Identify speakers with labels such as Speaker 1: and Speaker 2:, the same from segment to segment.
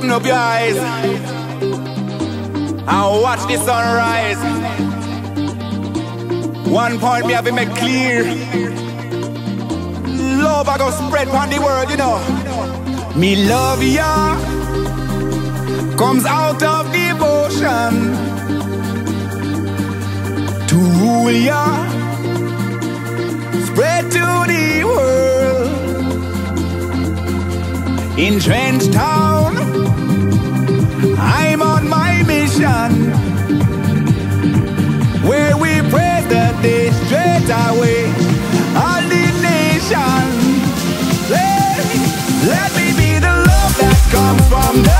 Speaker 1: Open up your eyes and watch the sunrise. One point me have been made clear. Love I go spread on the world, you know. Me love ya comes out of devotion to rule ya in Trenchtown. I'm on my mission where we pray that they straight away all the nation. Let, let me be the love that comes from the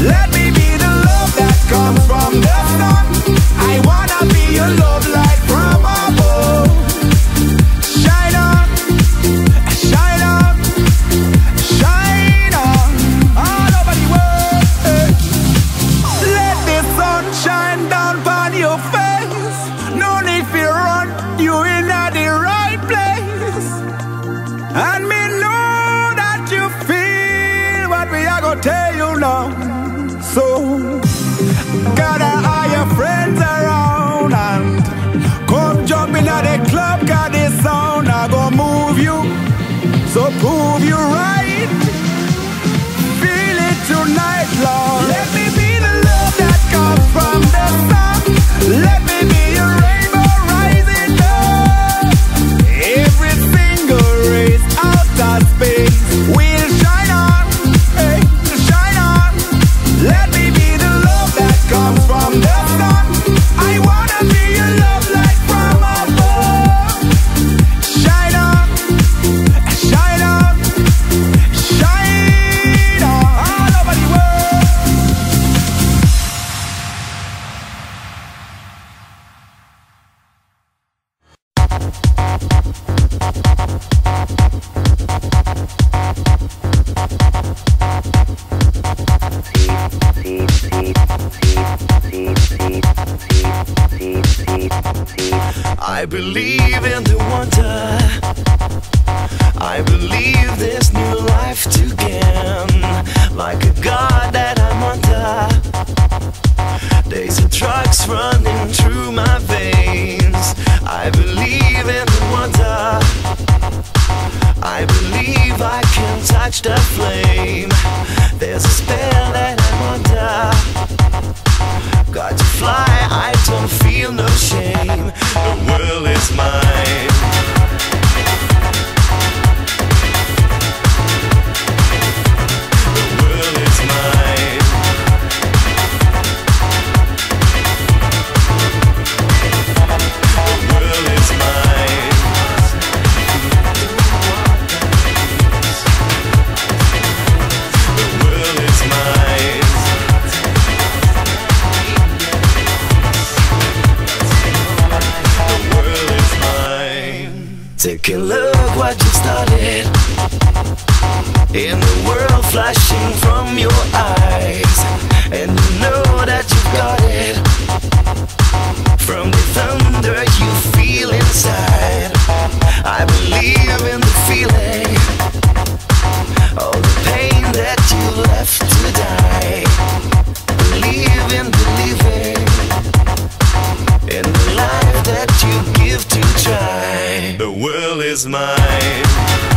Speaker 1: Let move you right. Feel it tonight, Lord. Let me I
Speaker 2: believe in the wonder. I believe this new life to gain. Like a god that I'm under. Days of drugs running through my veins. I believe in the wonder. I believe I can touch the flame. There's a spell. Take look what you started. In the world flashing from your eyes. world is mine.